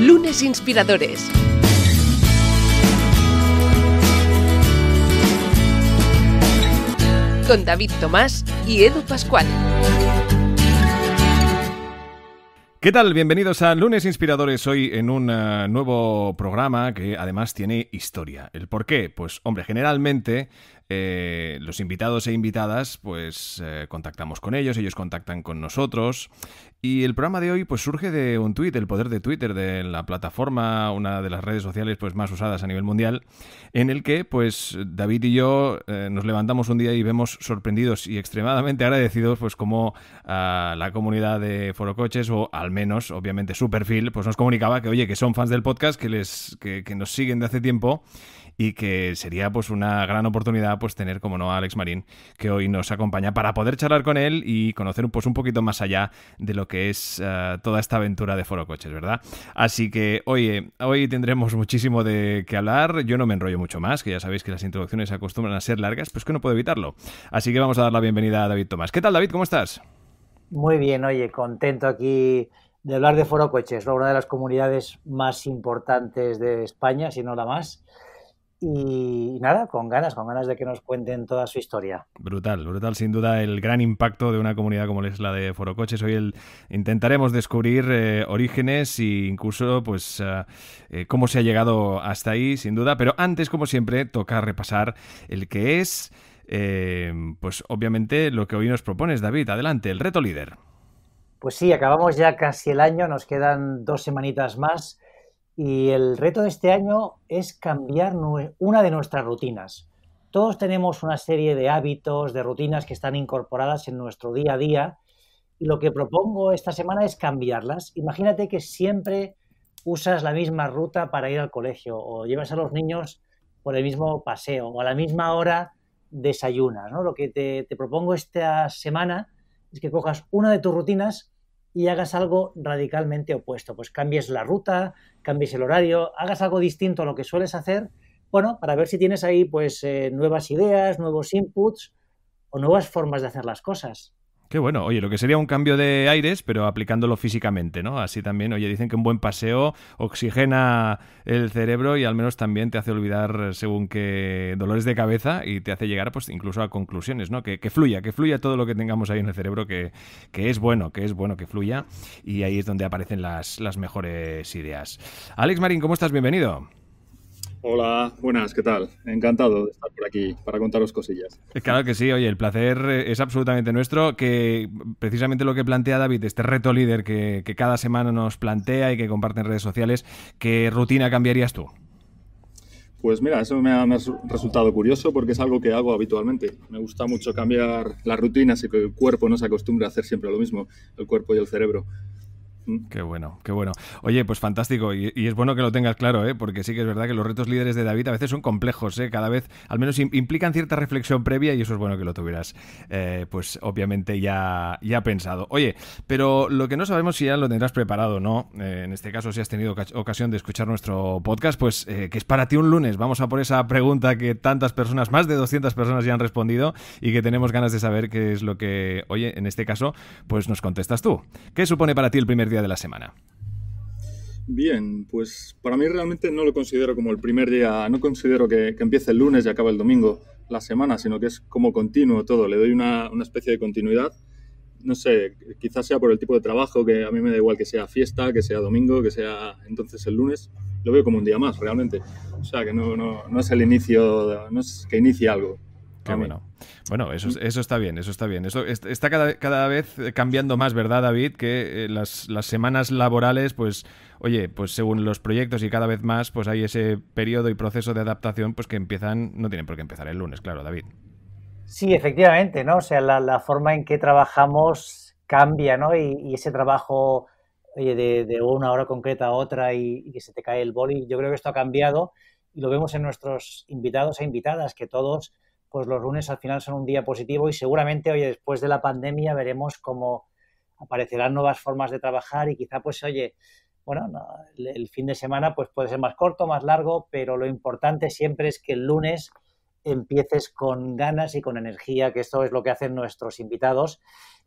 Lunes Inspiradores. Con David Tomás y Edu Pascual. ¿Qué tal? Bienvenidos a Lunes Inspiradores. Hoy en un eh, nuevo programa que además tiene historia. ¿El por qué? Pues hombre, generalmente eh, los invitados e invitadas pues eh, contactamos con ellos, ellos contactan con nosotros. Y el programa de hoy pues surge de un tuit, el poder de Twitter, de la plataforma, una de las redes sociales pues más usadas a nivel mundial, en el que pues David y yo nos levantamos un día y vemos sorprendidos y extremadamente agradecidos pues como la comunidad de Forocoches o al menos, obviamente, su perfil, pues nos comunicaba que, oye, que son fans del podcast, que, les, que, nos siguen de hace tiempo y que sería pues una gran oportunidad pues tener como no a Alex Marín que hoy nos acompaña para poder charlar con él y conocer pues un poquito más allá de lo que es eh, toda esta aventura de Foro Coches, ¿verdad? Así que oye, hoy tendremos muchísimo de qué hablar, yo no me enrollo mucho más, que ya sabéis que las introducciones acostumbran a ser largas, pues que no puedo evitarlo. Así que vamos a dar la bienvenida a David Tomás. ¿Qué tal David? ¿Cómo estás? Muy bien, oye, contento aquí de hablar de Foro Coches, una de las comunidades más importantes de España, si no la más. Y nada, con ganas, con ganas de que nos cuenten toda su historia. Brutal, brutal, sin duda el gran impacto de una comunidad como es la de Foro Coches. Hoy el, intentaremos descubrir eh, orígenes e incluso pues eh, eh, cómo se ha llegado hasta ahí, sin duda. Pero antes, como siempre, toca repasar el que es eh, pues obviamente lo que hoy nos propones, David. Adelante, el reto líder. Pues sí, acabamos ya casi el año, nos quedan dos semanitas más y el reto de este año es cambiar una de nuestras rutinas. Todos tenemos una serie de hábitos, de rutinas que están incorporadas en nuestro día a día y lo que propongo esta semana es cambiarlas. Imagínate que siempre usas la misma ruta para ir al colegio o llevas a los niños por el mismo paseo o a la misma hora desayunas. ¿no? Lo que te, propongo esta semana es que cojas una de tus rutinas y hagas algo radicalmente opuesto. Pues cambies la ruta, cambies el horario, hagas algo distinto a lo que sueles hacer, bueno, para ver si tienes ahí pues eh, nuevas ideas, nuevos inputs o nuevas formas de hacer las cosas. Qué bueno. Oye, lo que sería un cambio de aires, pero aplicándolo físicamente, ¿no? Así también, oye, dicen que un buen paseo oxigena el cerebro y al menos también te hace olvidar según qué dolores de cabeza y te hace llegar, pues, incluso a conclusiones, ¿no? Que, fluya, que fluya todo lo que tengamos ahí en el cerebro, que, que, es bueno, que es bueno que fluya y ahí es donde aparecen las, las mejores ideas. Alex Marín, ¿cómo estás? Bienvenido. Hola, buenas, ¿qué tal? Encantado de estar por aquí para contaros cosillas. Eh, claro que sí, oye, el placer eh, es absolutamente nuestro, que precisamente lo que plantea David, este reto líder que, cada semana nos plantea y que comparte en redes sociales, ¿qué rutina cambiarías tú? Pues mira, eso me ha, me ha, resultado curioso porque es algo que hago habitualmente. Me gusta mucho cambiar las rutinas y que el cuerpo no se acostumbre a hacer siempre lo mismo, el cuerpo y el cerebro. Qué bueno, qué bueno. Oye, pues fantástico. Y, es bueno que lo tengas claro, ¿eh? porque sí que es verdad que los retos líderes de David a veces son complejos, ¿eh? cada vez, al menos implican cierta reflexión previa y eso es bueno que lo tuvieras, eh, pues obviamente ya, ya pensado. Oye, pero lo que no sabemos si ya lo tendrás preparado no, eh, en este caso si has tenido ocasión de escuchar nuestro podcast, pues que es para ti un lunes. Vamos a por esa pregunta que tantas personas, más de 200 personas ya han respondido y que tenemos ganas de saber qué es lo que, oye, en este caso, pues nos contestas tú. ¿Qué supone para ti el primer día de la semana? Bien, pues para mí realmente no lo considero como el primer día, no considero que, empiece el lunes y acabe el domingo la semana, sino que es como continuo todo, le doy una, una, especie de continuidad. No sé, quizás sea por el tipo de trabajo, que a mí me da igual que sea fiesta, que sea domingo, que sea entonces el lunes, lo veo como un día más realmente. O sea, que no, no, no es el inicio, no es que inicie algo, bueno. Bueno, eso, eso está bien, eso está bien. Eso está cada, cada vez cambiando más, ¿verdad, David? Que eh, las, las, semanas laborales, pues, oye, pues según los proyectos y cada vez más, pues hay ese periodo y proceso de adaptación, pues que empiezan, no tienen por qué empezar el lunes, claro, David. Sí, efectivamente, ¿no? O sea, la, forma en que trabajamos cambia, ¿no? Y, ese trabajo, oye, de, una hora concreta a otra y, y que se te cae el boli, yo creo que esto ha cambiado y lo vemos en nuestros invitados e invitadas, que todos pues los lunes al final son un día positivo y seguramente, oye, después de la pandemia veremos cómo aparecerán nuevas formas de trabajar y quizá, pues, oye, bueno, el fin de semana pues puede ser más corto, más largo, pero lo importante siempre es que el lunes empieces con ganas y con energía, que esto es lo que hacen nuestros invitados.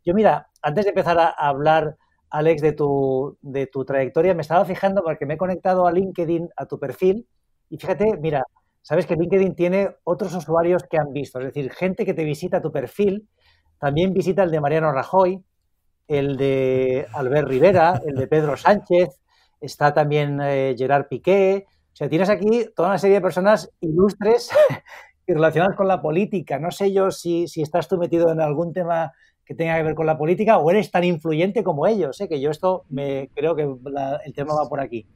Yo, mira, antes de empezar a hablar Alex, de tu, de tu trayectoria. Me estaba fijando porque me he conectado a LinkedIn, a tu perfil, y fíjate, mira, sabes que LinkedIn tiene otros usuarios que han visto, es decir, gente que te visita tu perfil, también visita el de Mariano Rajoy, el de Albert Rivera, el de Pedro Sánchez, está también eh, Gerard Piqué. O sea, tienes aquí toda una serie de personas ilustres y relacionadas con la política. No sé yo si, si estás tú metido en algún tema que tenga que ver con la política o eres tan influyente como ellos. ¿eh? Que yo esto me creo que el tema va por aquí.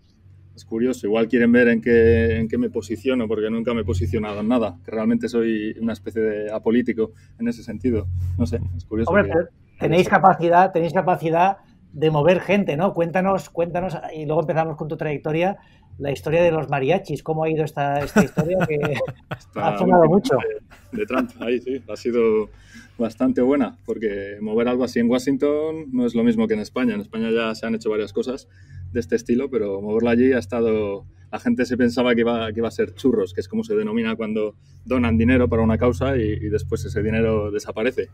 Es curioso, igual quieren ver en qué, en qué me posiciono, porque nunca me he posicionado en nada, que realmente soy una especie de apolítico en ese sentido. No sé, es curioso. Hombre, tenéis capacidad, tenéis capacidad de mover gente, ¿no? Cuéntanos, cuéntanos, y luego empezamos con tu trayectoria, la historia de los mariachis, cómo ha ido esta, esta historia que ha sonado mucho. De, de Trump, ahí sí, ha sido bastante buena, porque mover algo así en Washington no es lo mismo que en España. En España ya se han hecho varias cosas de este estilo, pero moverlo allí ha estado... La gente se pensaba que iba, que iba a ser churros, que es como se denomina cuando donan dinero para una causa y, y después ese dinero desaparece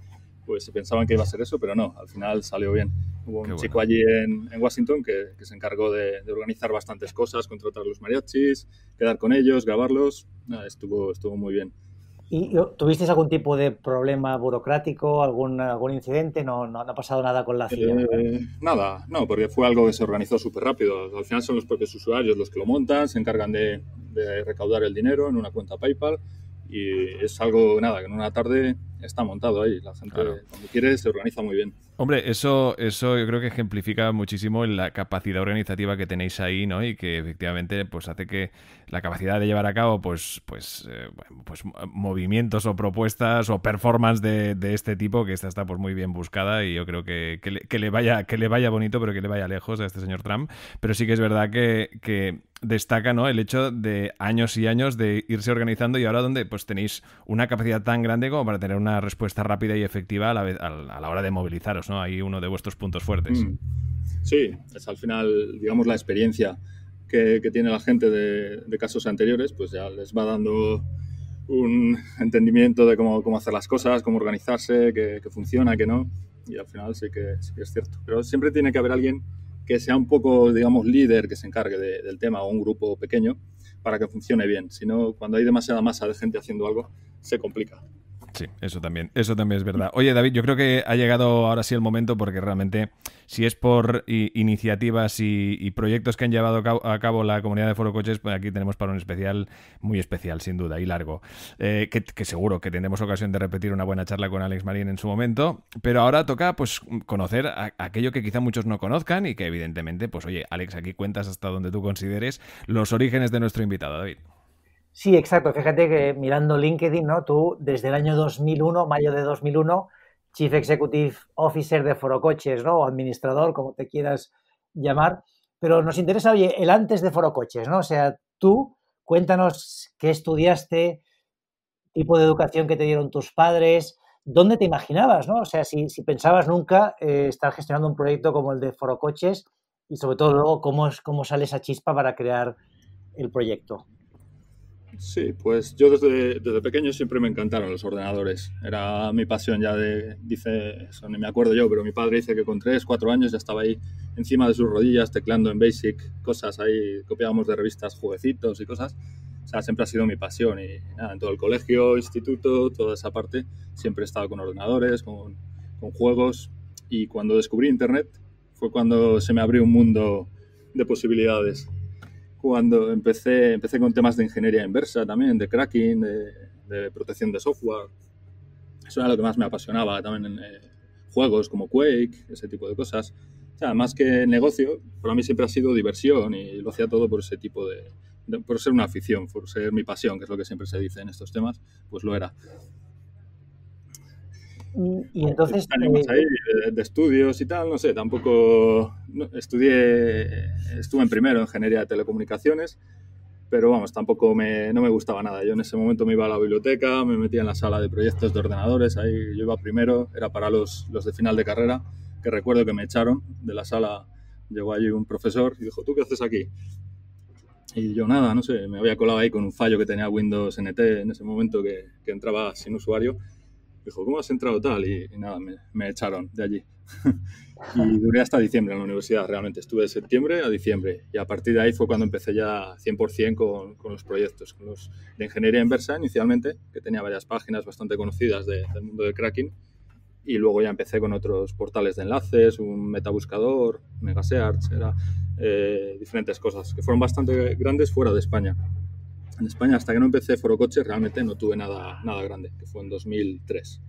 pues pensaban que iba a ser eso, pero no, al final salió bien. Hubo un chico allí en, Washington que, se encargó de, organizar bastantes cosas, contratar los mariachis, quedar con ellos, grabarlos, estuvo, estuvo muy bien. ¿Y tuvisteis algún tipo de problema burocrático, algún, algún incidente? ¿No, no, ha pasado nada con la CIA? Eh, nada, no, porque fue algo que se organizó súper rápido. Al final son los propios usuarios los que lo montan, se encargan de, de recaudar el dinero en una cuenta PayPal y es algo, nada, que en una tarde está montado ahí. La gente cuando quiere se organiza muy bien. Hombre, eso, eso yo creo que ejemplifica muchísimo la capacidad organizativa que tenéis ahí, ¿no? Y que efectivamente pues hace que la capacidad de llevar a cabo pues, pues, eh, pues movimientos o propuestas o performance de, este tipo, que esta está pues muy bien buscada y yo creo que, que, le, vaya, que le vaya bonito, pero que le vaya lejos a este señor Trump. Pero sí que es verdad que, que destaca ¿no? el hecho de años y años de irse organizando y ahora donde pues tenéis una capacidad tan grande como para tener una respuesta rápida y efectiva a la, vez, a la hora de movilizar ¿no? Ahí uno de vuestros puntos fuertes. Mm. Sí, es al final, digamos, la experiencia que, tiene la gente de, casos anteriores, pues ya les va dando un entendimiento de cómo, cómo hacer las cosas, cómo organizarse, que, funciona, que no. Y al final sí que, sí que es cierto. Pero siempre tiene que haber alguien que sea un poco, digamos, líder, que se encargue del tema o un grupo pequeño para que funcione bien. Si no, cuando hay demasiada masa de gente haciendo algo, se complica. Sí, eso también, eso también es verdad. Oye, David, yo creo que ha llegado ahora sí el momento porque realmente, si es por iniciativas y, proyectos que han llevado a cabo la comunidad de Foro Coches, pues aquí tenemos para un especial muy especial, sin duda, y largo. Eh, que, seguro que tendremos ocasión de repetir una buena charla con Alex Marín en su momento. Pero ahora toca, pues, conocer aquello que quizá muchos no conozcan y que, evidentemente, pues, oye, Alex, aquí cuentas hasta donde tú consideres los orígenes de nuestro invitado, David. Sí, exacto. Fíjate que mirando LinkedIn, ¿no? Tú desde el año 2001, mayo de 2001, Chief Executive Officer de Forocoches, ¿no? O administrador, como te quieras llamar. Pero nos interesa, oye, el antes de Forocoches, ¿no? O sea, tú cuéntanos qué estudiaste, tipo de educación que te dieron tus padres, dónde te imaginabas, ¿no? O sea, si, pensabas nunca eh, estar gestionando un proyecto como el de Forocoches y sobre todo luego cómo, cómo sale esa chispa para crear el proyecto. Sí, pues yo desde, desde, pequeño siempre me encantaron los ordenadores. Era mi pasión ya de, dice, eso ni me acuerdo yo, pero mi padre dice que con 3, 4 años ya estaba ahí encima de sus rodillas teclando en Basic cosas, ahí copiábamos de revistas jueguecitos y cosas. O sea, siempre ha sido mi pasión y nada, en todo el colegio, instituto, toda esa parte, siempre he estado con ordenadores, con, con juegos y cuando descubrí Internet fue cuando se me abrió un mundo de posibilidades cuando empecé, empecé con temas de ingeniería inversa también, de cracking, de, protección de software. Eso era lo que más me apasionaba también en eh, juegos como Quake, ese tipo de cosas. O sea, más que negocio, para mí siempre ha sido diversión y lo hacía todo por ese tipo de, por ser una afición, por ser mi pasión, que es lo que siempre se dice en estos temas, pues lo era. Y, entonces... Eh, ahí de, estudios y tal, no sé, tampoco estudié, estuve en primero en ingeniería de telecomunicaciones, pero vamos, tampoco me, no me gustaba nada. Yo en ese momento me iba a la biblioteca, me metía en la sala de proyectos de ordenadores, ahí yo iba primero, era para los, los de final de carrera, que recuerdo que me echaron de la sala, llegó allí un profesor y dijo, ¿tú qué haces aquí? Y yo nada, no sé, me había colado ahí con un fallo que tenía Windows NT en ese momento que, que entraba sin usuario dijo, ¿cómo has entrado tal? Y, nada, me, echaron de allí. y duré hasta diciembre en la universidad, realmente. Estuve de septiembre a diciembre. Y a partir de ahí fue cuando empecé ya 100% con, con los proyectos, con los de ingeniería inversa inicialmente, que tenía varias páginas bastante conocidas del mundo del cracking. Y luego ya empecé con otros portales de enlaces, un metabuscador, Megasearch, era, eh, diferentes cosas que fueron bastante grandes fuera de España. En España, hasta que no empecé Forocoche, realmente no tuve nada, nada grande, que fue en 2003.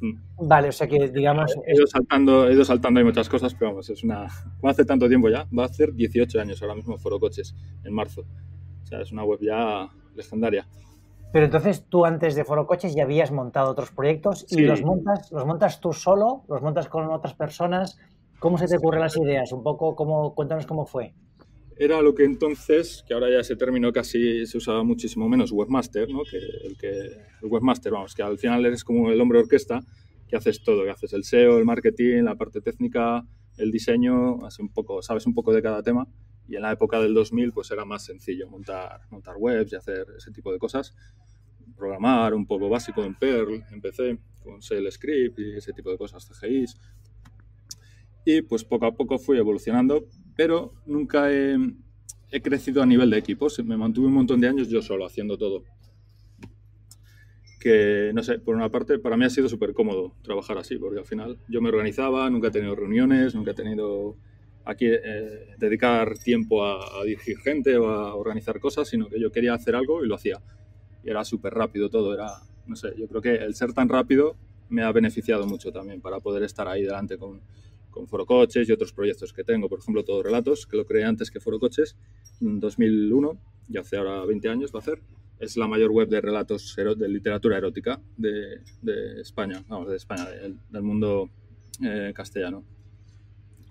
Mm. Vale, o sea que digamos... He ido, saltando, he ido saltando hay muchas cosas, pero vamos, es una... Como hace tanto tiempo ya, va a hacer 18 años ahora mismo Forocoches, en marzo. O sea, es una web ya legendaria. Pero entonces tú antes de Forocoches ya habías montado otros proyectos y los montas, los montas tú solo, los montas con otras personas. ¿Cómo se te ocurren las ideas? Un poco, cómo, cuéntanos cómo fue era lo que entonces, que ahora ya ese término casi se usaba muchísimo menos, webmaster, ¿no? que, el, que, el webmaster, vamos, que al final eres como el hombre orquesta, que haces todo, que haces el SEO, el marketing, la parte técnica, el diseño, así un poco, sabes un poco de cada tema. Y en la época del 2000 pues era más sencillo montar, montar webs y hacer ese tipo de cosas. Programar un poco básico en Perl, en PC, con Shell Script y ese tipo de cosas, CGIs. Y pues poco a poco fui evolucionando, pero nunca he, crecido a nivel de equipos. Me mantuve un montón de años yo solo haciendo todo. Que, no sé, por una parte, para mí ha sido súper cómodo trabajar así, porque al final yo me organizaba, nunca he tenido reuniones, nunca he tenido aquí eh, dedicar tiempo a, a, dirigir gente o a organizar cosas, sino que yo quería hacer algo y lo hacía. Y era súper rápido todo, era, no sé, yo creo que el ser tan rápido me ha beneficiado mucho también para poder estar ahí delante con, con Foro Coches y otros proyectos que tengo, por ejemplo, Todos Relatos, que lo creé antes que Foro Coches, en 2001, y hace ahora 20 años va a ser. Es la mayor web de relatos de literatura erótica de, España, vamos, de España, del, mundo eh, castellano.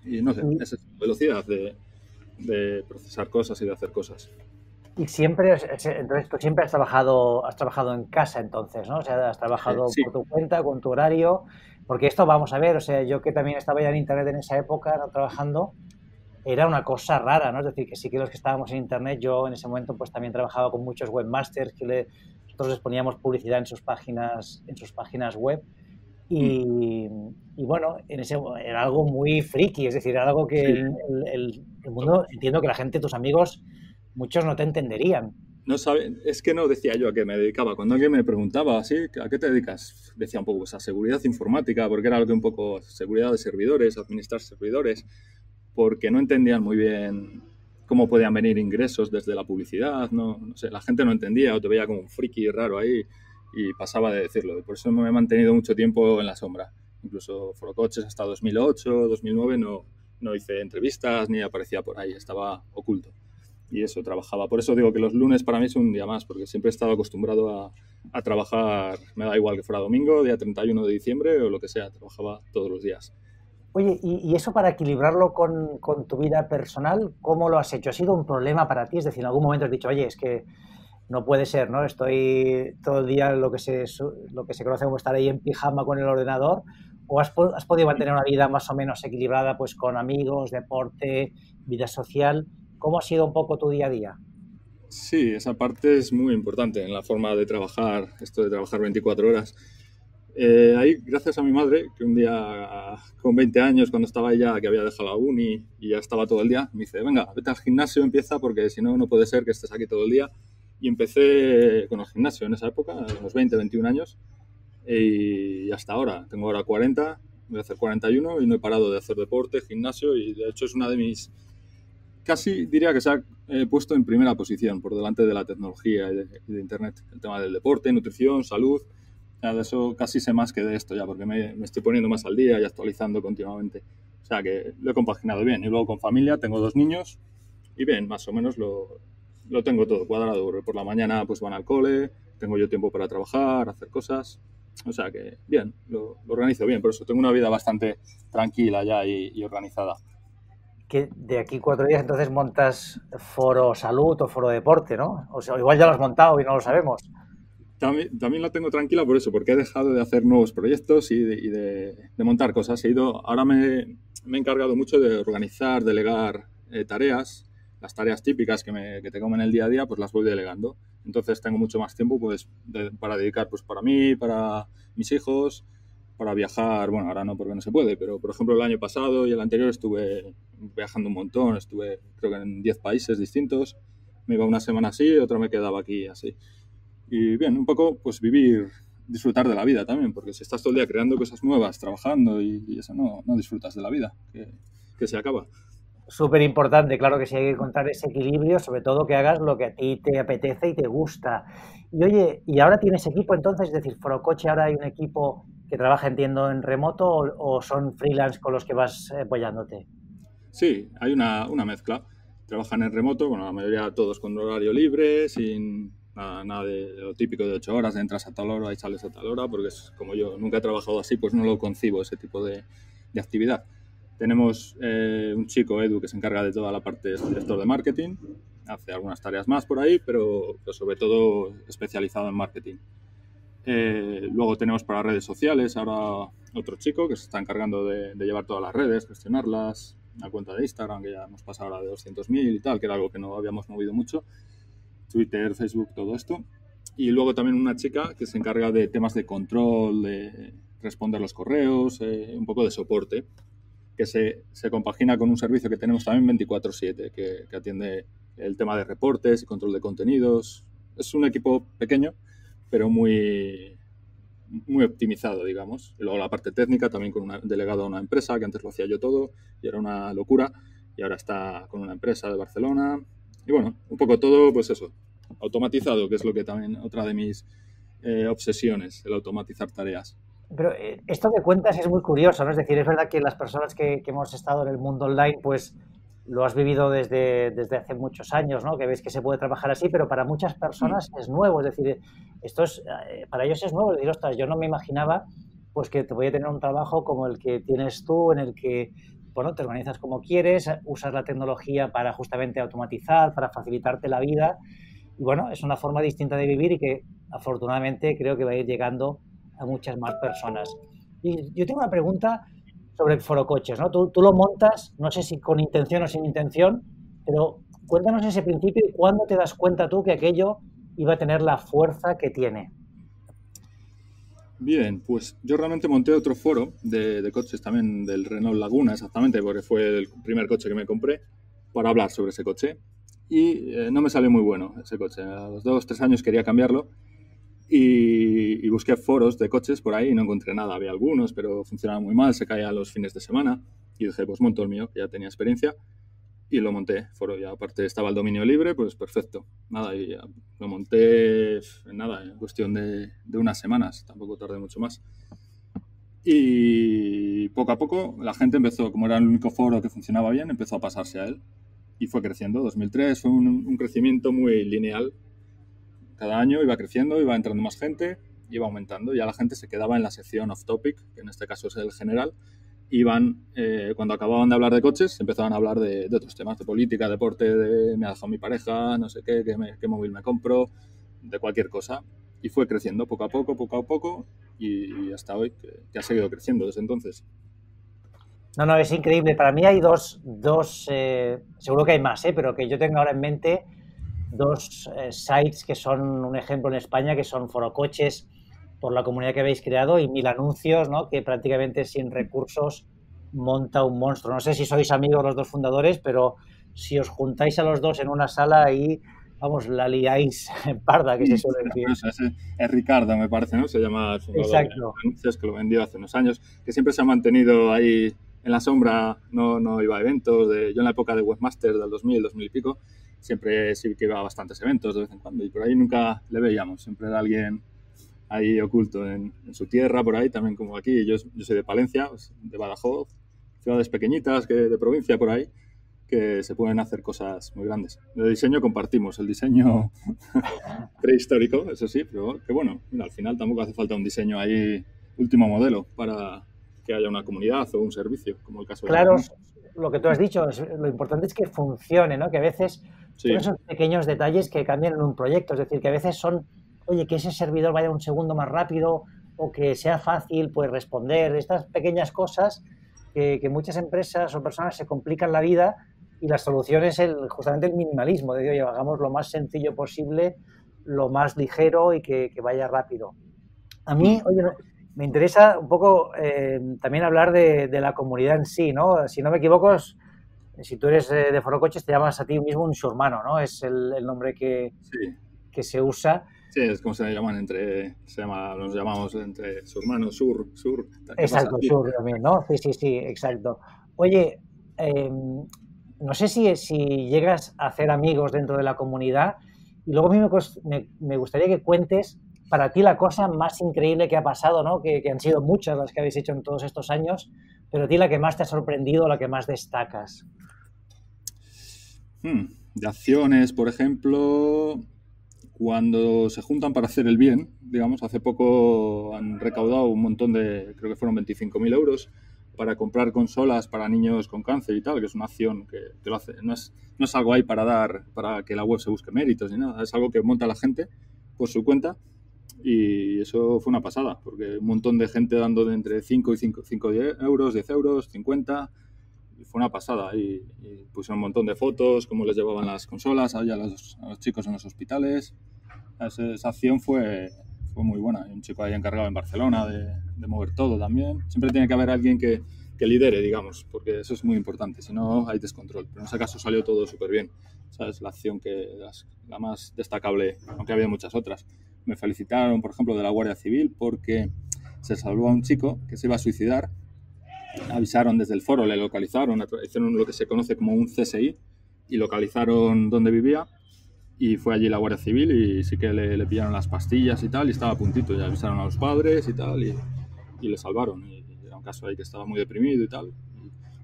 Y no sé, esa es velocidad de, procesar cosas y de hacer cosas. Y siempre, entonces tú siempre has trabajado, has trabajado en casa entonces, ¿no? O sea, has trabajado por tu cuenta, con tu horario porque esto vamos a ver, o sea, yo que también estaba ya en Internet en esa época trabajando, era una cosa rara, ¿no? Es decir, que sí que los que estábamos en Internet, yo en ese momento pues también trabajaba con muchos webmasters que le, nosotros les poníamos publicidad en sus páginas, en sus páginas web. Y, y, bueno, en ese, era algo muy friki, es decir, era algo que el, el, mundo, entiendo que la gente, tus amigos, muchos no te entenderían no sabe, es que no decía yo a qué me dedicaba. Cuando alguien me preguntaba, ¿sí? ¿A qué te dedicas? Decía un poco pues, a seguridad informática, porque era algo un poco seguridad de servidores, administrar servidores, porque no entendían muy bien cómo podían venir ingresos desde la publicidad, no, no sé, la gente no entendía o te veía como un friki raro ahí y pasaba de decirlo. por eso me he mantenido mucho tiempo en la sombra. Incluso Forocoches hasta 2008, 2009 no, no hice entrevistas ni aparecía por ahí, estaba oculto y eso, trabajaba. Por eso digo que los lunes para mí es un día más, porque siempre he estado acostumbrado a, a, trabajar, me da igual que fuera domingo, día 31 de diciembre o lo que sea, trabajaba todos los días. Oye, ¿y, eso para equilibrarlo con, con, tu vida personal, cómo lo has hecho? ¿Ha sido un problema para ti? Es decir, en algún momento has dicho, oye, es que no puede ser, ¿no? Estoy todo el día lo que se, lo que se conoce como estar ahí en pijama con el ordenador, o has, has podido mantener una vida más o menos equilibrada pues con amigos, deporte, vida social ¿Cómo ha sido un poco tu día a día? Sí, esa parte es muy importante en la forma de trabajar, esto de trabajar 24 horas. Eh, ahí, gracias a mi madre, que un día con 20 años, cuando estaba ya, que había dejado la uni y ya estaba todo el día, me dice, venga, vete al gimnasio, empieza, porque si no, no puede ser que estés aquí todo el día. Y empecé con el gimnasio en esa época, a los 20, 21 años, y hasta ahora. Tengo ahora 40, voy a hacer 41 y no he parado de hacer deporte, gimnasio, y de hecho es una de mis casi diría que se ha eh, puesto en primera posición por delante de la tecnología y de, Internet. El tema del deporte, nutrición, salud, de eso casi sé más que de esto ya, porque me, estoy poniendo más al día y actualizando continuamente. O sea que lo he compaginado bien. Y luego con familia, tengo dos niños y bien, más o menos lo, lo tengo todo cuadrado. Por la mañana pues van al cole, tengo yo tiempo para trabajar, hacer cosas. O sea que bien, lo, organizo bien. Por eso tengo una vida bastante tranquila ya y organizada de aquí cuatro días entonces montas foro salud o foro deporte, ¿no? O sea, igual ya lo has montado y no lo sabemos. También, también la tengo tranquila por eso, porque he dejado de hacer nuevos proyectos y de, montar cosas. He ido, ahora me, me, he encargado mucho de organizar, delegar eh, tareas. las tareas típicas que, me, que te comen el día a día, pues las voy delegando. Entonces tengo mucho más tiempo pues, para dedicar pues, para mí, para mis hijos, para viajar. Bueno, ahora no porque no se puede, pero por ejemplo el año pasado y el anterior estuve viajando un montón, estuve creo que en 10 países distintos. Me iba una semana así, otra me quedaba aquí así. Y bien, un poco pues vivir, disfrutar de la vida también, porque si estás todo el día creando cosas nuevas, trabajando y, eso, no, no disfrutas de la vida, que, que se acaba súper importante, claro que sí hay que encontrar ese equilibrio, sobre todo que hagas lo que a ti te apetece y te gusta. Y oye, ¿y ahora tienes equipo entonces? Es decir, Forocoche ahora hay un equipo que trabaja, entiendo, en remoto o, son freelance con los que vas apoyándote? Sí, hay una, una, mezcla. Trabajan en remoto, bueno, la mayoría todos con horario libre, sin nada, nada de lo típico de ocho horas, entras a tal hora y sales a tal hora, porque es como yo nunca he trabajado así, pues no lo concibo ese tipo de, de actividad. Tenemos eh, un chico, Edu, que se encarga de toda la parte de director de marketing, hace algunas tareas más por ahí, pero, sobre todo especializado en marketing. Eh, luego tenemos para redes sociales ahora otro chico que se está encargando de, llevar todas las redes, gestionarlas, la cuenta de Instagram, que ya hemos pasado ahora de 200.000 y tal, que era algo que no habíamos movido mucho, Twitter, Facebook, todo esto. Y luego también una chica que se encarga de temas de control, de responder los correos, eh, un poco de soporte que se, se, compagina con un servicio que tenemos también 24/7, que, que, atiende el tema de reportes y control de contenidos. Es un equipo pequeño, pero muy, muy optimizado, digamos. Y luego la parte técnica, también con un delegado a una empresa, que antes lo hacía yo todo y era una locura, y ahora está con una empresa de Barcelona. Y bueno, un poco todo, pues eso, automatizado, que es lo que también otra de mis eh, obsesiones, el automatizar tareas. Pero eh, esto que cuentas es muy curioso, ¿no? Es decir, es verdad que las personas que, hemos estado en el mundo online, pues lo has vivido desde, desde hace muchos años, ¿no? Que ves que se puede trabajar así, pero para muchas personas es nuevo. Es decir, esto es, eh, para ellos es nuevo. Es decir, ostras, yo no me imaginaba pues que te voy a tener un trabajo como el que tienes tú, en el que bueno, te organizas como quieres, usas la tecnología para justamente automatizar, para facilitarte la vida. Y bueno, es una forma distinta de vivir y que afortunadamente creo que va a ir llegando a muchas más personas. Y yo tengo una pregunta sobre el foro coches, ¿no? Tú, tú, lo montas, no sé si con intención o sin intención, pero cuéntanos ese principio y cuándo te das cuenta tú que aquello iba a tener la fuerza que tiene. Bien, pues yo realmente monté otro foro de, coches también del Renault Laguna, exactamente, porque fue el primer coche que me compré para hablar sobre ese coche. Y eh, no me salió muy bueno ese coche. A los dos, tres años quería cambiarlo y, busqué foros de coches por ahí y no encontré nada. Había algunos, pero funcionaban muy mal, se caía los fines de semana. Y dije, pues monto el mío, que ya tenía experiencia. Y lo monté, foro. Y aparte estaba el dominio libre, pues perfecto. Nada, y lo monté nada, en cuestión de, de unas semanas. Tampoco tardé mucho más. Y poco a poco la gente empezó, como era el único foro que funcionaba bien, empezó a pasarse a él. Y fue creciendo. 2003 fue un, un crecimiento muy lineal cada año iba creciendo, iba entrando más gente, iba aumentando. Ya la gente se quedaba en la sección off topic, que en este caso es el general. Iban, eh, cuando acababan de hablar de coches, empezaban a hablar de, otros temas, de política, deporte, de me ha dejado mi pareja, no sé qué, qué, móvil me compro, de cualquier cosa. Y fue creciendo poco a poco, poco a poco, y, hasta hoy, que, ha seguido creciendo desde entonces. No, no, es increíble. Para mí hay dos, dos eh, seguro que hay más, ¿eh? pero que yo tengo ahora en mente dos eh, sites que son un ejemplo en España, que son Forocoches, por la comunidad que habéis creado, y Mil Anuncios, ¿no? que prácticamente sin recursos monta un monstruo. No sé si sois amigos los dos fundadores, pero si os juntáis a los dos en una sala ahí, vamos, la liáis en parda, que se suele decir. Es, Ricardo, me parece, ¿no? Se llama el fundador Exacto. Anuncios, que lo vendió hace unos años, que siempre se ha mantenido ahí en la sombra, no, no iba a eventos. De, yo en la época de Webmaster del 2000, 2000 y pico, siempre sí que iba a bastantes eventos de vez en cuando y por ahí nunca le veíamos, siempre era alguien ahí oculto en, su tierra, por ahí, también como aquí. Yo, yo soy de Palencia, de Badajoz, ciudades pequeñitas, que de provincia por ahí, que se pueden hacer cosas muy grandes. De diseño compartimos, el diseño prehistórico, eso sí, pero que bueno, al final tampoco hace falta un diseño ahí último modelo para que haya una comunidad o un servicio, como el caso claro, lo que tú has dicho, lo importante es que funcione, ¿no? Que a veces son esos pequeños detalles que cambian en un proyecto. Es decir, que a veces son, oye, que ese servidor vaya un segundo más rápido o que sea fácil pues responder. Estas pequeñas cosas que, muchas empresas o personas se complican la vida y la solución es el, justamente el minimalismo, de que hagamos lo más sencillo posible, lo más ligero y que, vaya rápido. A mí, oye, me interesa un poco eh, también hablar de, la comunidad en sí, ¿no? Si no me equivoco, si tú eres de Foro Coches, te llamas a ti mismo un surmano, ¿no? Es el, nombre que, que se usa. Sí, es como se llaman entre, se llama, nos llamamos entre surmanos, sur, sur. Exacto, sur también, ¿no? Sí, sí, sí, exacto. Oye, em, no sé si, si llegas a hacer amigos dentro de la comunidad y luego a mí me, me, gustaría que cuentes para ti la cosa más increíble que ha pasado, ¿no? Que, que, han sido muchas las que habéis hecho en todos estos años, pero a ti la que más te ha sorprendido, la que más destacas. Hmm, de acciones, por ejemplo, cuando se juntan para hacer el bien, digamos, hace poco han recaudado un montón de, creo que fueron 25.000 euros para comprar consolas para niños con cáncer y tal, que es una acción que, lo hace. No es, no es algo ahí para dar, para que la web se busque méritos ni nada, es algo que monta la gente por su cuenta y eso fue una pasada, porque un montón de gente dando de entre 5 y 5, 5 euros, 10 euros, 50, y fue una pasada. Y, pusieron un montón de fotos, cómo les llevaban las consolas a los, a los chicos en los hospitales. Esa, acción fue, fue muy buena. Hay un chico ahí encargado en Barcelona de, de mover todo también. Siempre tiene que haber alguien que, que, lidere, digamos, porque eso es muy importante. Si no, hay descontrol. Pero en ese caso salió todo súper bien. Esa es la acción que la más destacable, aunque había muchas otras. Me felicitaron, por ejemplo, de la Guardia Civil porque se salvó a un chico que se iba a suicidar. Avisaron desde el foro, le localizaron, hicieron lo que se conoce como un CSI y localizaron dónde vivía y fue allí la Guardia Civil y sí que le, pillaron las pastillas y tal y estaba a puntito, ya avisaron a los padres y tal y, y le salvaron. Y, era un caso ahí que estaba muy deprimido y tal.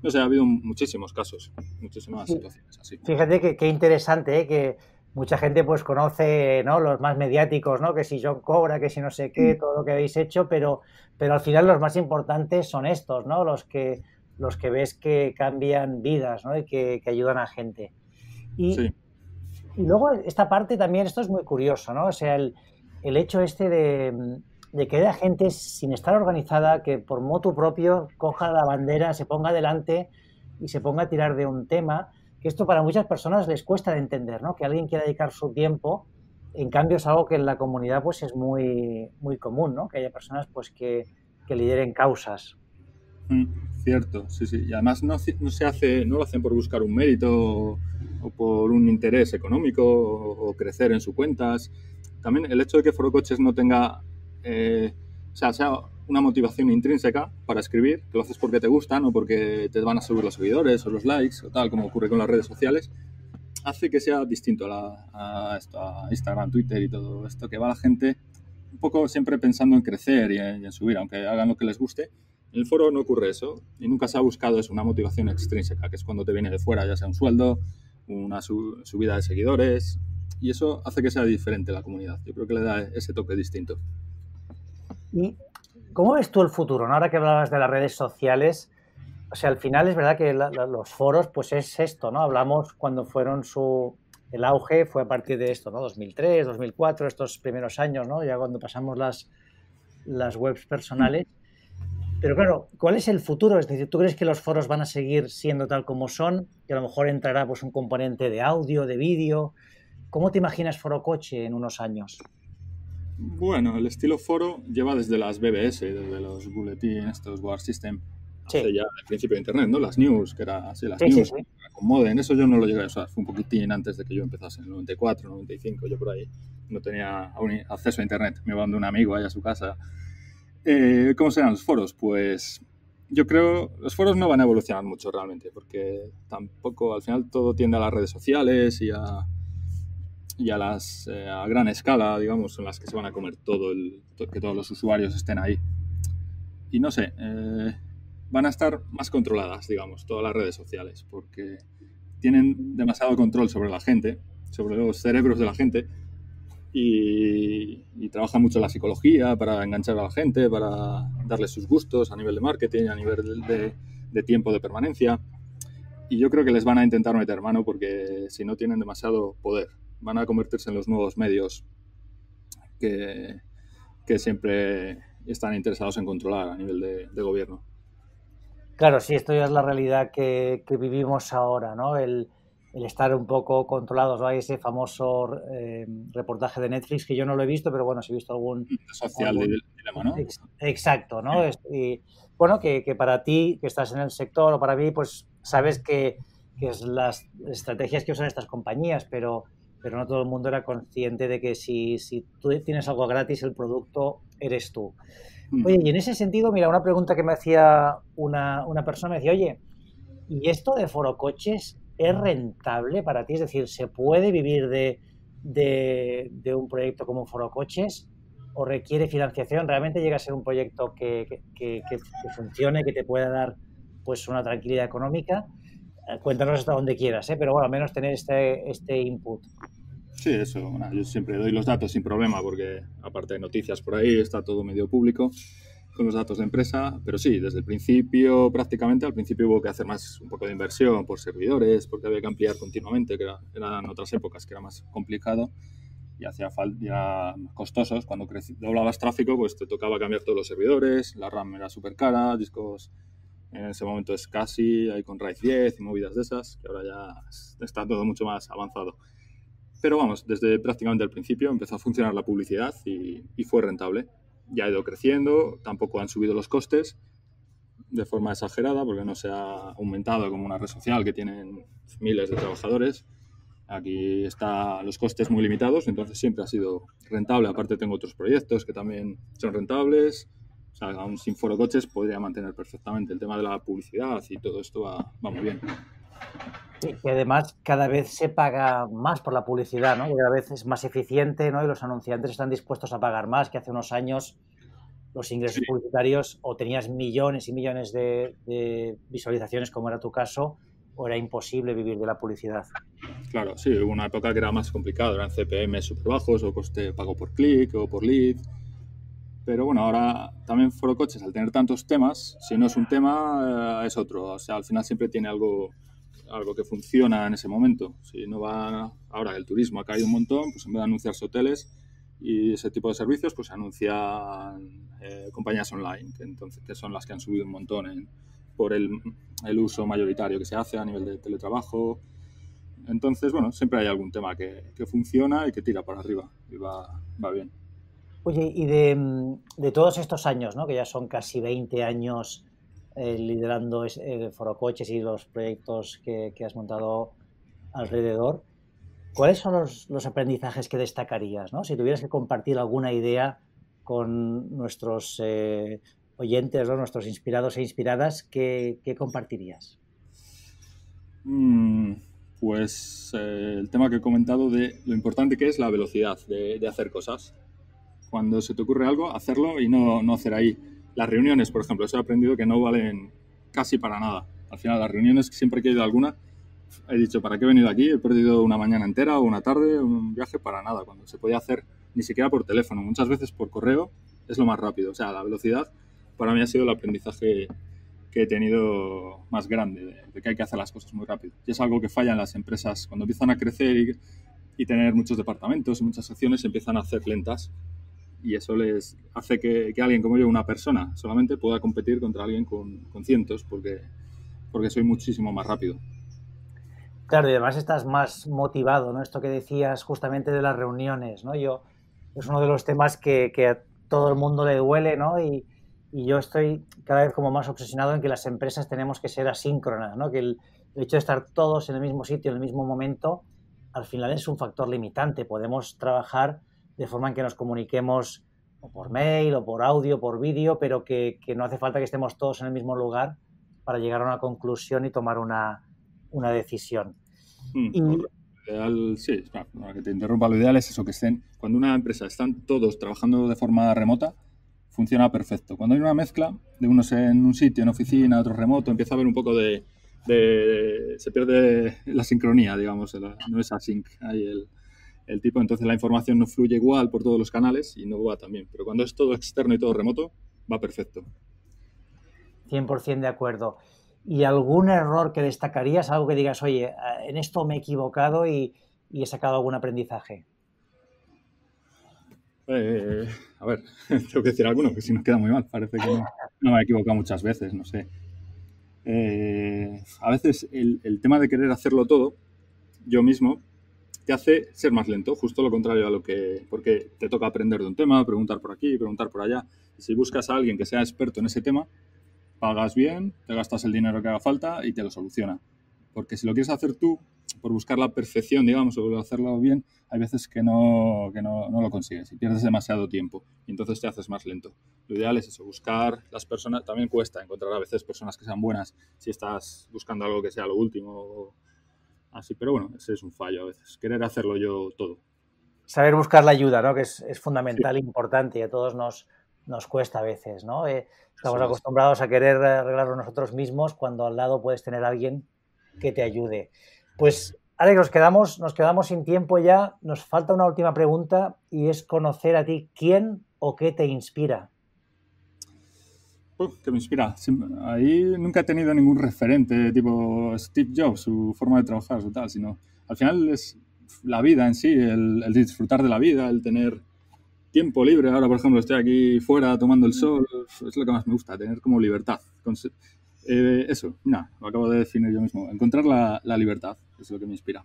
no sé, ha habido muchísimos casos, muchísimas situaciones así. Fíjate qué interesante, ¿eh? que mucha gente pues conoce ¿no? los más mediáticos, ¿no? que si John Cobra, que si no sé qué, mm. todo lo que habéis hecho, pero, pero al final los más importantes son estos, ¿no? los, que, los que ves que cambian vidas ¿no? y que, que ayudan a gente. Y, sí. Y luego esta parte también, esto es muy curioso, ¿no? O sea, el, el hecho este de, de, que haya gente sin estar organizada que por motu propio coja la bandera, se ponga delante y se ponga a tirar de un tema, que esto para muchas personas les cuesta de entender, ¿no? Que alguien quiera dedicar su tiempo, en cambio es algo que en la comunidad pues es muy, muy común, ¿no? Que haya personas pues que, que lideren causas. Mm, cierto, sí, sí. Y además no, se hace, no lo hacen por buscar un mérito o por un interés económico o, crecer en sus cuentas. También el hecho de que Foro Coches no tenga, eh, o sea, sea una motivación intrínseca para escribir, que lo haces porque te gustan o porque te van a subir los seguidores o los likes o tal, como ocurre con las redes sociales, hace que sea distinto a, esto, a Instagram, Twitter y todo esto, que va la gente un poco siempre pensando en crecer y en, subir, aunque hagan lo que les guste. En el foro no ocurre eso y nunca se ha buscado eso, una motivación extrínseca, que es cuando te viene de fuera, ya sea un sueldo, una subida de seguidores y eso hace que sea diferente la comunidad. Yo creo que le da ese toque distinto. ¿Y cómo ves tú el futuro? Ahora que hablabas de las redes sociales, o sea, al final es verdad que los foros, pues es esto, ¿no? Hablamos cuando fueron su... El auge fue a partir de esto, ¿no? 2003, 2004, estos primeros años, ¿no? Ya cuando pasamos las, las webs personales. Pero claro, ¿cuál es el futuro? Es decir, ¿tú crees que los foros van a seguir siendo tal como son? Que a lo mejor entrará pues, un componente de audio, de vídeo. ¿Cómo te imaginas Foro Coche en unos años? Bueno, el estilo foro lleva desde las BBS, desde los bulletins, estos War System, sí. ya al principio de Internet, ¿no? Las news, que era así, las news, sí, con modem. Eso yo no lo llegué a usar, fue un poquitín antes de que yo empezase, en el 94, 95, yo por ahí. No tenía acceso a Internet, me iba de un amigo ahí a su casa eh, ¿Cómo serán los foros? Pues yo creo los foros no van a evolucionar mucho realmente, porque tampoco, al final todo tiende a las redes sociales y a, y a las eh, a gran escala, digamos, son las que se van a comer todo el, que todos los usuarios estén ahí. Y no sé, eh, van a estar más controladas, digamos, todas las redes sociales, porque tienen demasiado control sobre la gente, sobre los cerebros de la gente, y, trabaja mucho la psicología para enganchar a la gente, para darle sus gustos a nivel de marketing, a nivel de, tiempo de permanencia. Y yo creo que les van a intentar meter mano porque si no tienen demasiado poder, van a convertirse en los nuevos medios que, que siempre están interesados en controlar a nivel de, gobierno. Claro, sí, esto ya es la realidad que, vivimos ahora, ¿no? El, estar un poco controlados, Hay ese famoso eh, reportaje de Netflix que yo no lo he visto, pero bueno, si he visto algún... Social dilema, ¿no? exacto, ¿no? y, bueno, que, para ti, que estás en el sector, o para mí, pues sabes que, que es las estrategias que usan estas compañías, pero, pero no todo el mundo era consciente de que si, si tú tienes algo gratis, el producto eres tú. Mm. Oye, y en ese sentido, mira, una pregunta que me hacía una, persona, me decía, oye, ¿y esto de forocoches es rentable para ti? Es decir, ¿se puede vivir de, de, un proyecto como forocoches o requiere financiación? ¿Realmente llega a ser un proyecto que, que, funcione, que te pueda dar pues una tranquilidad económica? Eh, cuéntanos hasta donde quieras, ¿eh? pero bueno, al menos tener este, este input. Sí, eso. yo siempre doy los datos sin problema porque aparte de noticias por ahí está todo medio público con los datos de empresa, pero sí, desde el principio prácticamente, al principio hubo que hacer más un poco de inversión por servidores, porque había que ampliar continuamente, que eran otras épocas que era más complicado y hacía falta costosos. Cuando doblabas tráfico, pues te tocaba cambiar todos los servidores, la RAM era súper cara, discos en ese momento es casi, ahí con RAID 10 y movidas de esas, que ahora ya está todo mucho más avanzado. Pero vamos, desde prácticamente el principio empezó a funcionar la publicidad y, fue rentable. Ya ha ido creciendo, tampoco han subido los costes de forma exagerada porque no se ha aumentado como una red social que tienen miles de trabajadores. Aquí están los costes muy limitados, entonces siempre ha sido rentable. Aparte tengo otros proyectos que también son rentables. O sea, aún sin foro coches podría mantener perfectamente el tema de la publicidad y todo esto va, va muy bien. Que además cada vez se paga más por la publicidad, ¿no? cada vez es más eficiente, ¿no? Y los anunciantes están dispuestos a pagar más que hace unos años los ingresos publicitarios o tenías millones y millones de, visualizaciones como era tu caso o era imposible vivir de la publicidad. Claro, sí, hubo una época que era más complicado, eran CPM súper bajos o coste pago por clic o por lead. Pero bueno, ahora también Foro Coches, al tener tantos temas, si no es un tema, eh, es otro. O sea, al final siempre tiene algo algo que funciona en ese momento. Si no va ahora el turismo ha caído un montón, pues en vez de anunciarse hoteles y ese tipo de servicios, pues anuncian eh, compañías online, que entonces que son las que han subido un montón por el, el, uso mayoritario que se hace a nivel de teletrabajo. Entonces, bueno, siempre hay algún tema que, que funciona y que tira para arriba y va, va bien. Oye, y de, de, todos estos años, ¿no? que ya son casi 20 años eh, liderando el Foro Coches y los proyectos que, has montado alrededor. ¿Cuáles son los, aprendizajes que destacarías? Si tuvieras que compartir alguna idea con nuestros eh, oyentes, ¿no? nuestros inspirados e inspiradas, ¿qué, compartirías? Mm, pues eh, el tema que he comentado de lo importante que es la velocidad de, de, hacer cosas. Cuando se te ocurre algo, hacerlo y no, no hacer ahí las reuniones, por ejemplo, eso he aprendido que no valen casi para nada. Al final, las reuniones, siempre que he ido a alguna, he dicho, ¿para qué he venido aquí? He perdido una mañana entera o una tarde, un viaje para nada, cuando se podía hacer ni siquiera por teléfono, muchas veces por correo es lo más rápido. O sea, la velocidad para mí ha sido el aprendizaje que he tenido más grande, de, que hay que hacer las cosas muy rápido. Y es algo que falla en las empresas. Cuando empiezan a crecer y, y tener muchos departamentos y muchas acciones, empiezan a hacer lentas y eso les hace que, alguien como yo, una persona, solamente pueda competir contra alguien con, cientos porque, porque soy muchísimo más rápido. Claro, y además estás más motivado, ¿no? Esto que decías justamente de las reuniones, ¿no? Yo, es uno de los temas que, que a todo el mundo le duele, ¿no? Y, y, yo estoy cada vez como más obsesionado en que las empresas tenemos que ser asíncronas, ¿no? Que el, el hecho de estar todos en el mismo sitio, en el mismo momento, al final es un factor limitante. Podemos trabajar de forma en que nos comuniquemos o por mail o por audio, por vídeo, pero que, no hace falta que estemos todos en el mismo lugar para llegar a una conclusión y tomar una, decisión. Hmm, ideal, sí, para que te interrumpa, lo ideal es eso, que estén, cuando una empresa están todos trabajando de forma remota, funciona perfecto. Cuando hay una mezcla de unos en un sitio, en oficina, otros remoto, empieza a haber un poco de, se pierde la sincronía, digamos, no es async, hay el, el tipo, entonces la información no fluye igual por todos los canales y no va tan bien. Pero cuando es todo externo y todo remoto, va perfecto. 100% de acuerdo. ¿Y algún error que destacarías? Algo que digas, oye, en esto me he equivocado y, he sacado algún aprendizaje. Eh, a ver, tengo que decir alguno, que si no queda muy mal. Parece que no, me he equivocado muchas veces, no sé. eh, a veces el, el, tema de querer hacerlo todo, yo mismo, te hace ser más lento, justo lo contrario a lo que, porque te toca aprender de un tema, preguntar por aquí, preguntar por allá. si buscas a alguien que sea experto en ese tema, pagas bien, te gastas el dinero que haga falta y te lo soluciona. Porque si lo quieres hacer tú, por buscar la perfección, digamos, o hacerlo bien, hay veces que no, que no, no, lo consigues y pierdes demasiado tiempo y entonces te haces más lento. Lo ideal es eso, buscar las personas, también cuesta encontrar a veces personas que sean buenas si estás buscando algo que sea lo último, así, pero bueno, ese es un fallo a veces, querer hacerlo yo todo. Saber buscar la ayuda, ¿no? Que es, es fundamental e importante y a todos nos, nos cuesta a veces, ¿no? Eh, estamos acostumbrados a querer arreglarlo nosotros mismos cuando al lado puedes tener a alguien que te ayude. Pues, Alex, nos quedamos, nos quedamos sin tiempo ya. Nos falta una última pregunta y es conocer a ti quién o qué te inspira. ¿Qué me inspira? Ahí nunca he tenido ningún referente tipo Steve Jobs, su forma de trabajar, su tal, sino al final es la vida en sí, el, el disfrutar de la vida, el tener tiempo libre. Ahora, por ejemplo, estoy aquí fuera tomando el sol, es lo que más me gusta, tener como libertad. Eh, eso, nada, lo acabo de definir yo mismo. Encontrar la, la, libertad es lo que me inspira.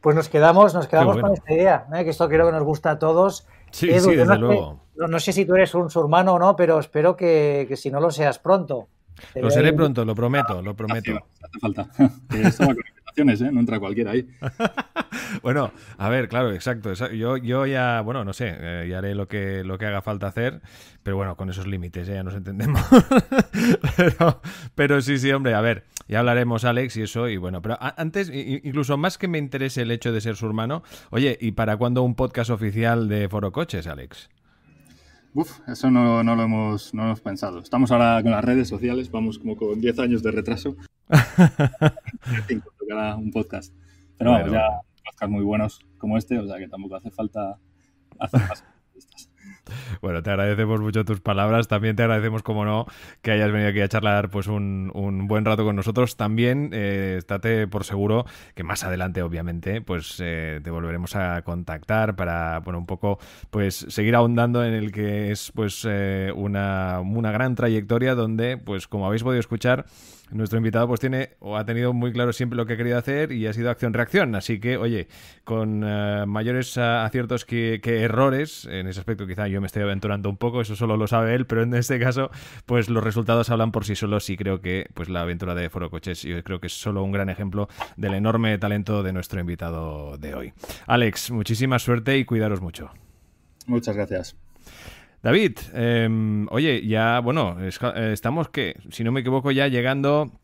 Pues nos quedamos, nos quedamos con esta idea, ¿eh? que esto creo que nos gusta a todos. Sí, sí, desde luego. No, sé si tú eres un surmano o no, pero espero que, que si no lo seas pronto. Lo seré pronto, lo prometo, lo prometo. Hace falta. Estaba con invitaciones, ¿eh? No entra cualquiera ahí. bueno, a ver, claro, exacto. Yo, yo ya, bueno, no sé, eh, ya haré lo que, lo que haga falta hacer, pero bueno, con esos límites ¿eh? ya nos entendemos. pero, pero sí, sí, hombre, a ver, ya hablaremos, Alex, y eso, y bueno, pero antes, incluso más que me interese el hecho de ser su hermano, oye, ¿y para cuándo un podcast oficial de Foro Coches, Alex? Uf, eso no, no, lo hemos, no lo hemos pensado. Estamos ahora con las redes sociales, vamos como con 10 años de retraso. tocará un podcast. Pero vamos, ya podcasts muy buenos como este, o sea que tampoco hace falta hacer más. Bueno, te agradecemos mucho tus palabras. También te agradecemos, como no, que hayas venido aquí a charlar pues un, un buen rato con nosotros. También eh, estate por seguro que más adelante, obviamente, pues eh, te volveremos a contactar para, bueno, un poco, pues seguir ahondando en el que es pues eh, una, una gran trayectoria donde, pues como habéis podido escuchar, nuestro invitado pues tiene o ha tenido muy claro siempre lo que ha querido hacer y ha sido acción-reacción. Así que, oye, con uh, mayores uh, aciertos que, que, errores, en ese aspecto quizá yo me estoy aventurando un poco, eso solo lo sabe él, pero en este caso, pues los resultados hablan por sí solos y creo que pues la aventura de Foro Coches yo creo que es solo un gran ejemplo del enorme talento de nuestro invitado de hoy. Alex, muchísima suerte y cuidaros mucho. Muchas gracias. David, eh, oye, ya, bueno, es, estamos que, si no me equivoco, ya llegando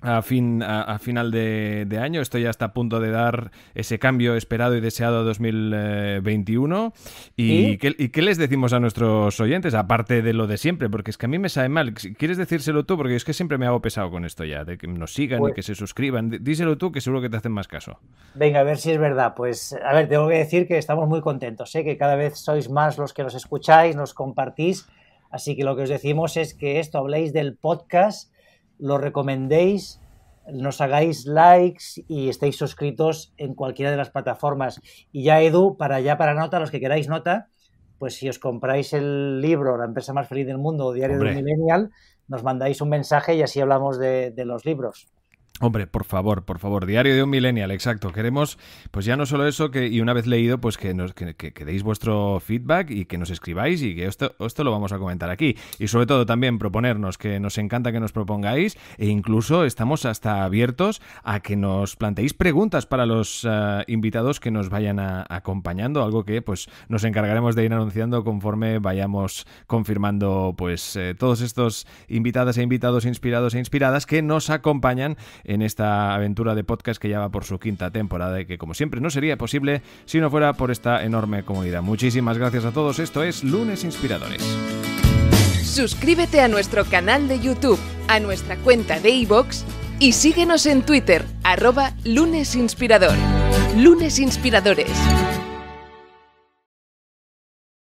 a, fin, a, a final de, de, año. Esto ya está a punto de dar ese cambio esperado y deseado 2021. ¿Y, ¿Y? ¿qué, ¿Y, qué, les decimos a nuestros oyentes? Aparte de lo de siempre, porque es que a mí me sabe mal. ¿Quieres decírselo tú? Porque es que siempre me hago pesado con esto ya, de que nos sigan pues, y que se suscriban. Díselo tú, que seguro que te hacen más caso. Venga, a ver si es verdad. Pues, a ver, tengo que decir que estamos muy contentos, ¿eh? que cada vez sois más los que nos escucháis, nos compartís. Así que lo que os decimos es que esto habléis del podcast lo recomendéis, nos hagáis likes y estéis suscritos en cualquiera de las plataformas. Y ya, Edu, para ya para nota, los que queráis nota, pues si os compráis el libro La empresa más feliz del mundo, Diario de un Millennial, nos mandáis un mensaje y así hablamos de, de los libros. Hombre, por favor, por favor, diario de un millennial, exacto. Queremos, pues ya no solo eso, que y una vez leído, pues que nos que, que, deis vuestro feedback y que nos escribáis y que esto, esto lo vamos a comentar aquí. Y sobre todo también proponernos, que nos encanta que nos propongáis e incluso estamos hasta abiertos a que nos planteéis preguntas para los uh, invitados que nos vayan acompañando, algo que pues nos encargaremos de ir anunciando conforme vayamos confirmando pues eh, todos estos invitadas e invitados inspirados e inspiradas que nos acompañan en esta aventura de podcast que ya va por su quinta temporada y que como siempre no sería posible si no fuera por esta enorme comunidad. Muchísimas gracias a todos. Esto es Lunes Inspiradores. Suscríbete a nuestro canal de YouTube, a nuestra cuenta de iVoox y síguenos en Twitter, arroba lunesinspirador. Lunes Inspiradores.